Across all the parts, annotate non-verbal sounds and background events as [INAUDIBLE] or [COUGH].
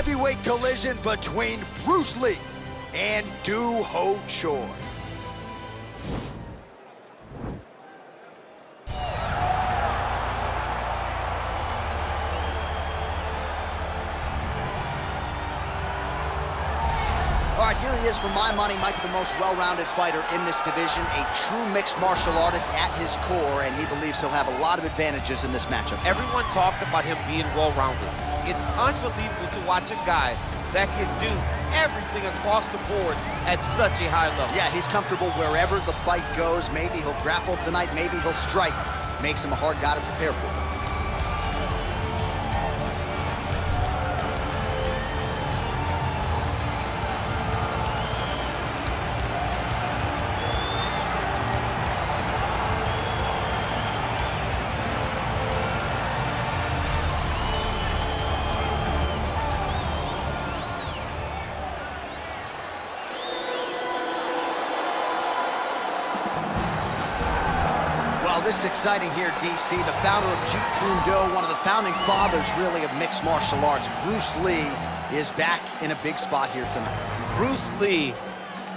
heavyweight collision between Bruce Lee and Doo Ho Choi. Is, for my money, Mike, the most well-rounded fighter in this division, a true mixed martial artist at his core, and he believes he'll have a lot of advantages in this matchup. tonight. Everyone talked about him being well-rounded. It's unbelievable to watch a guy that can do everything across the board at such a high level. Yeah, he's comfortable wherever the fight goes. Maybe he'll grapple tonight, maybe he'll strike. Makes him a hard guy to prepare for. This is exciting here, DC. The founder of Jeet Kune Do, one of the founding fathers, really, of mixed martial arts, Bruce Lee, is back in a big spot here tonight. Bruce Lee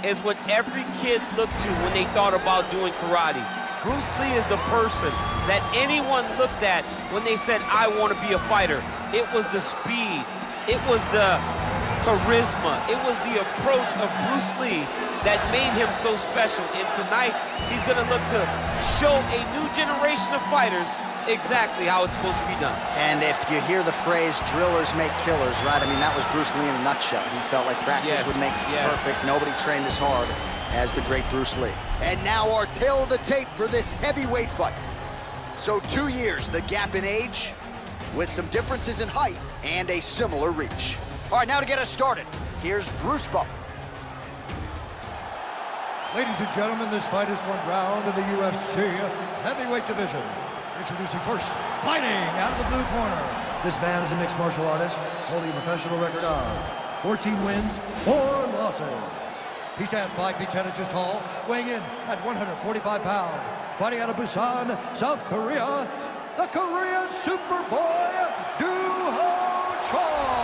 is what every kid looked to when they thought about doing karate. Bruce Lee is the person that anyone looked at when they said, I want to be a fighter. It was the speed, it was the charisma, it was the approach of Bruce Lee that made him so special. And tonight, he's going to look to show a new generation of fighters exactly how it's supposed to be done. And if you hear the phrase drillers make killers, right? I mean, that was Bruce Lee in a nutshell. He felt like practice Yes, would make yes. perfect. Nobody trained as hard as the great Bruce Lee. And now our tale of the tape for this heavyweight fight. So two years, the gap in age, with some differences in height and a similar reach. All right, now to get us started, here's Bruce Buffer. Ladies and gentlemen, this fight is one round in the UFC heavyweight division. Introducing first, fighting out of the blue corner. This man is a mixed martial artist, holding a professional record of 14 wins, 4 losses. He stands 5 feet 10 inches tall, weighing in at 145 pounds. Fighting out of Busan, South Korea, the Korean Superboy, Doo Ho Choi.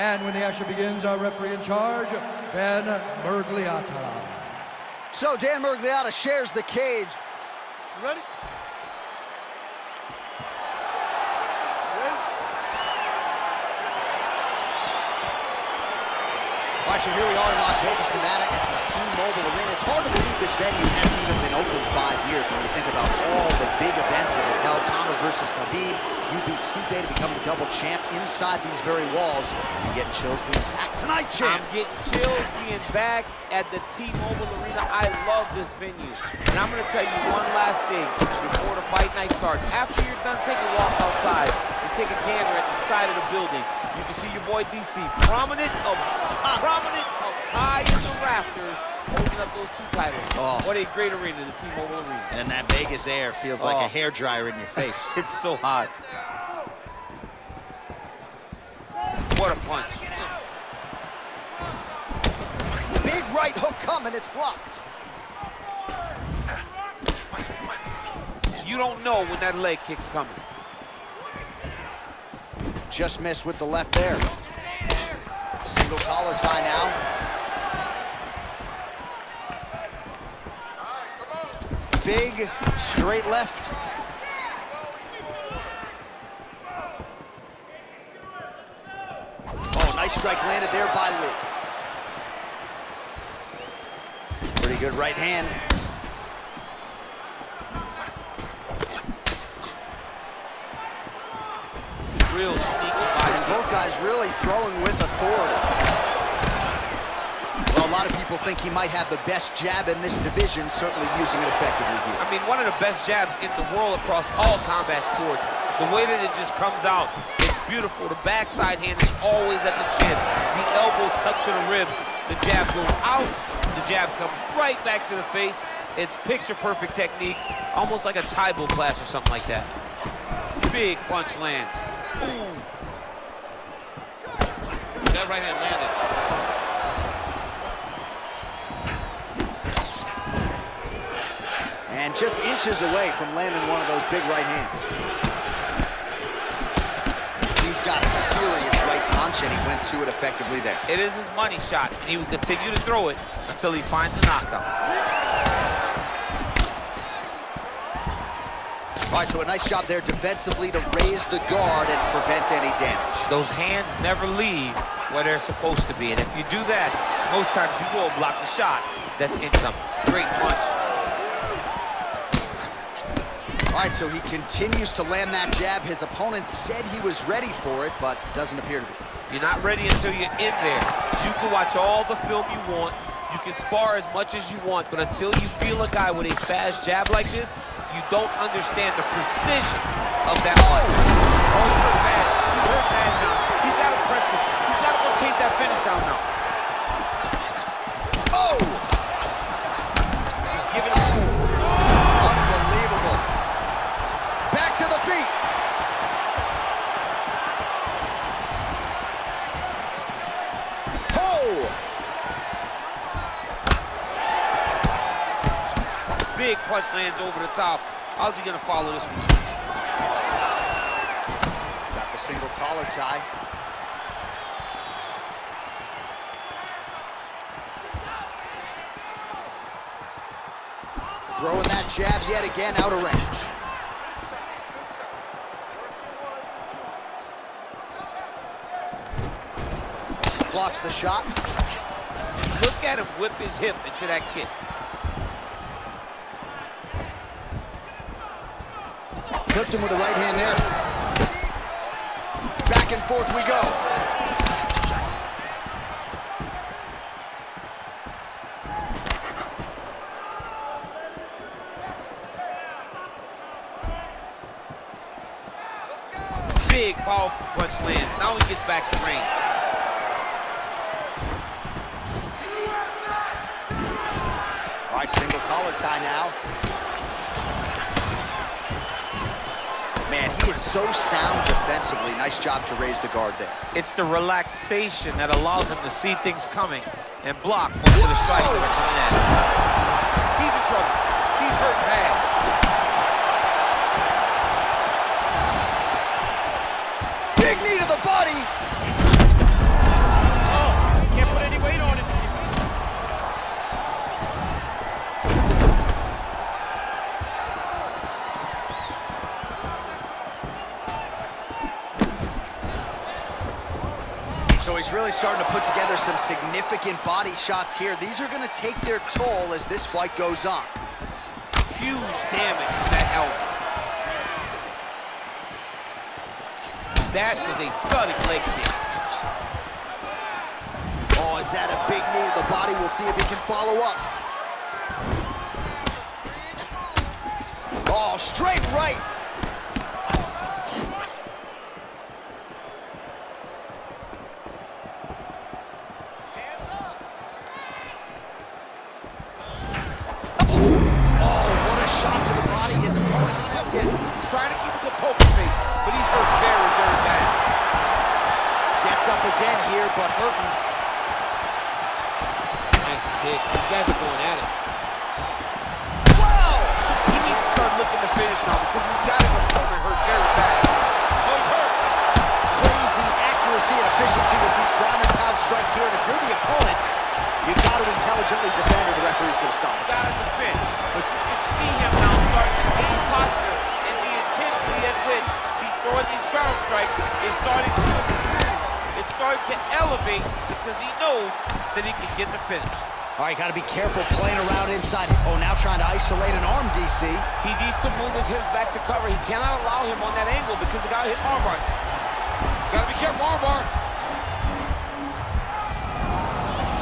And when the action begins, our referee in charge, Ben Miragliotta. So Dan Miragliotta shares the cage. You ready? Ready? All right, so here we are in Las Vegas, Nevada at the T-Mobile Arena. It's hard to believe this venue hasn't even been open five years when you think about all the big events it has Conor versus Khabib. You beat Stipe to become the double champ inside these very walls. You getting chills being back tonight, champ. I'm getting chills being back at the T-Mobile Arena. I love this venue. And I'm going to tell you one last thing before the fight night starts. After you're done, take a walk outside and take a gander at the side of the building. You can see your boy DC prominent prominent of high in the rafters holding up those two titles. Oh. What a great arena, the T-Mobile Arena. And that Vegas air feels like Oh. a hair dryer in your [LAUGHS] face. It's so hot. What a punch. Big right hook coming, it's blocked. You don't know when that leg kick's coming. Just missed with the left there. Single collar tie now. Big straight left. Oh, nice strike landed there by Lee. Pretty good right hand. Real sneaky. Both guys really throwing with authority. Well, a lot of people think he might have the best jab in this division, certainly using it effectively here. I mean, one of the best jabs in the world across all combat sports. The way that it just comes out, it's beautiful. The backside hand is always at the chin. The elbows touch to the ribs. The jab goes out. The jab comes right back to the face. It's picture-perfect technique, almost like a Tae Bo class or something like that. Big punch land. Ooh. That right hand landed. And just inches away from landing one of those big right hands. He's got a serious right punch, and he went to it effectively there. It is his money shot, and he will continue to throw it until he finds a knockout. All right, so a nice job there defensively to raise the guard and prevent any damage. Those hands never leave where they're supposed to be, and if you do that, most times you will block the shot that's incoming. Great punch. Right, so he continues to land that jab. His opponent said he was ready for it, but doesn't appear to be. You're not ready until you're in there. You can watch all the film you want. You can spar as much as you want, but until you feel a guy with a fast jab like this, you don't understand the precision of that punch. Oh, he's hurt bad. He's hurt bad now. He's got to press it. He's got to go chase that finish down now. Big punch lands over the top. How's he to follow this one? Got the single collar tie. Throwing that jab yet again out of range. Blocks the shot. Look at him whip his hip into that kick. Clipped him with the right hand there. Back and forth we go. Big, powerful punch lands. Now he gets back to range. Single now. Man, he is so sound defensively. Nice job to raise the guard there. It's the relaxation that allows him to see things coming and block of the him. He's in trouble. He's hurt bad. Really starting to put together some significant body shots here. These are going to take their toll as this fight goes on. Huge damage from that elbow. That was a thudding leg kick. Oh, is that a big knee to the body? We'll see if he can follow up. Oh, straight right. Oh, what a shot to the body. Opponent not yet He's trying to keep a poker face, but he's hurt very, very bad. gets up again here, but hurting. Nice kick. These guys are going at it. Wow! He needs to start looking to finish now because he's got his opponent hurt very bad. Oh, he's hurt. Crazy accuracy and efficiency with these ground and pound strikes here. And if you're the opponent, you got to intelligently defend or the referee's going to stop. Got to defend. But you can see him now starting to gain posture and the intensity at which he's throwing these ground strikes is starting to improve. It's starting to elevate because he knows that he can get the finish. All right, got to be careful playing around inside. Oh, now trying to isolate an arm, DC. He needs to move his hips back to cover. He cannot allow him on that angle because the guy hit armbar. Got to be careful, armbar.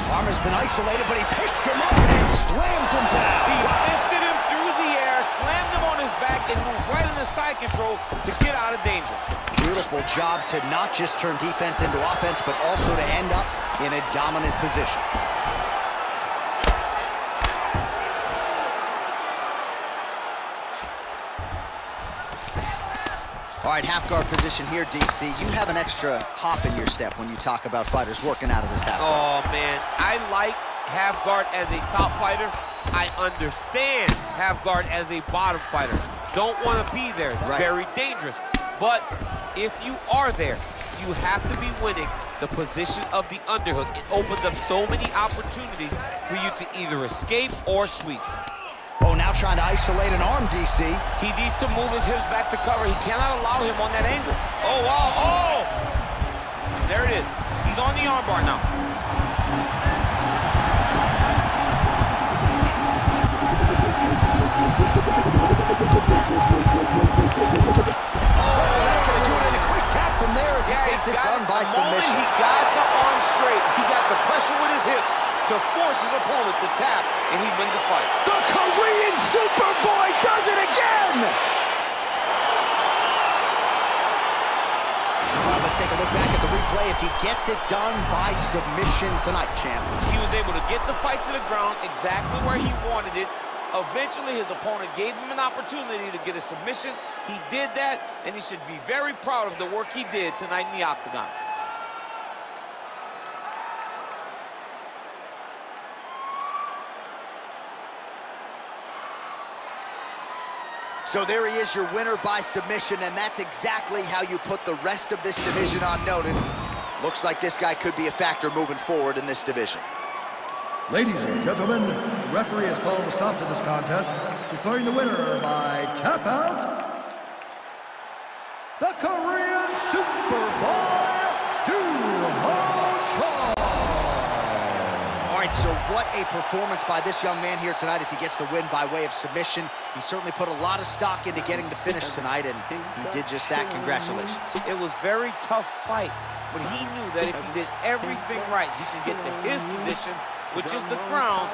All arm has been isolated, but he picks him up and slams him down. He lifted him through the air, slammed him on his back, and moved right into side control to get out of danger. Beautiful job to not just turn defense into offense, but also to end up in a dominant position. All right, half guard position here, DC. You have an extra hop in your step when you talk about fighters working out of this half guard. Oh, man. I like half guard as a top fighter. I understand half guard as a bottom fighter. Don't want to be there. It's right. very dangerous. But if you are there, you have to be winning the position of the underhook. It opens up so many opportunities for you to either escape or sweep. Oh, now trying to isolate an arm, DC. He needs to move his hips back to cover. He cannot allow him on that angle. Oh, wow. Oh! There it is. He's on the armbar now. To force his opponent to tap, and he wins the fight. The Korean Superboy does it again! Well, let's take a look back at the replay as he gets it done by submission tonight, champ. He was able to get the fight to the ground exactly where he wanted it. Eventually, his opponent gave him an opportunity to get a submission. He did that, and he should be very proud of the work he did tonight in the octagon. So there he is, your winner by submission, and that's exactly how you put the rest of this division on notice. Looks like this guy could be a factor moving forward in this division. Ladies and gentlemen, the referee has called a stop to this contest, declaring the winner by tap out, the right, so what a performance by this young man here tonight as he gets the win by way of submission. He certainly put a lot of stock into getting the finish tonight, and he did just that. Congratulations. It was very tough fight, but he knew that if he did everything right, he can get to his position, which is the ground,